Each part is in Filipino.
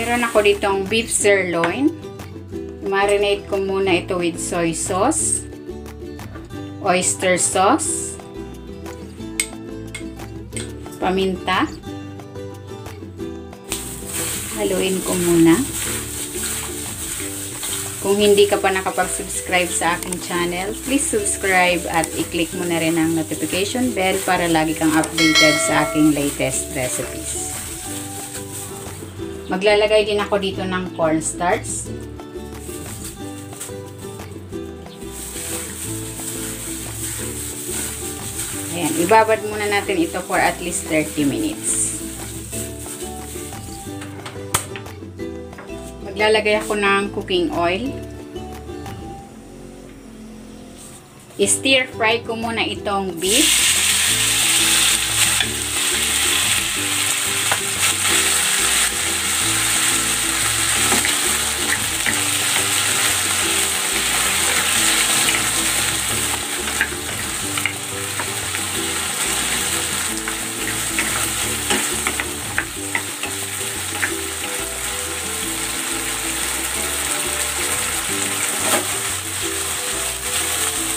Meron ako ditong beef sirloin. Marinate ko muna ito with soy sauce, oyster sauce, paminta. Haluin ko muna. Kung hindi ka pa nakapag-subscribe sa aking channel, please subscribe at i-click mo na rin ang notification bell para lagi kang updated sa aking latest recipes. Maglalagay din ako dito ng cornstarch. Ayan, ibabad muna natin ito for at least 30 minutes. Maglalagay ako ng cooking oil. I-stir fry ko muna itong beef.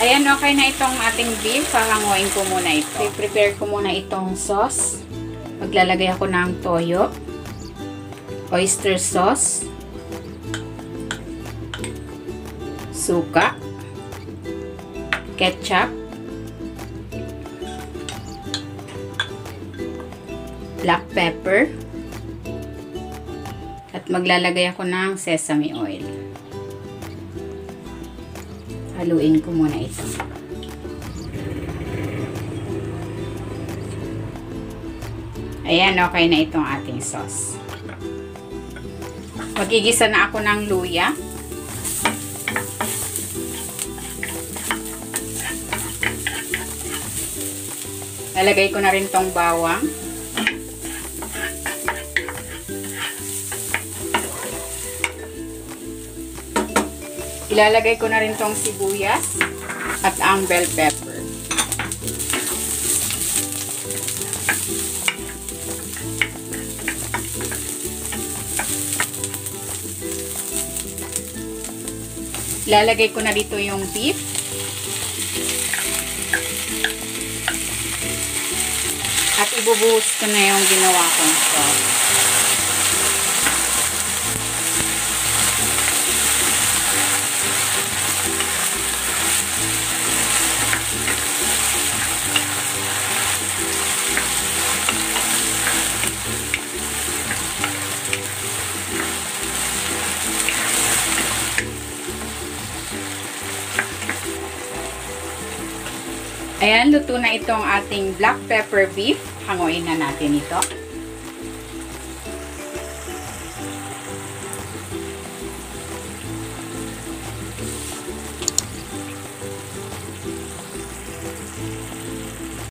Ayan, okay na itong ating beef. Hahanguin ko muna ito. I-prepare ko muna itong sauce. Maglalagay ako ng toyo, oyster sauce, suka, ketchup, black pepper, at maglalagay ako ng sesame oil. Haluin ko muna ito. Ayan, okay na itong ating sauce. Magigisa na ako ng luya. Lalagay ko na rin tong bawang. Ilalagay ko na rin tong sibuyas at ang bell pepper. Ilalagay ko na dito yung beef. At ibubuhos ko na yung ginawa kong sauce. Ayan, luto na itong ating black pepper beef. Hanguin na natin ito.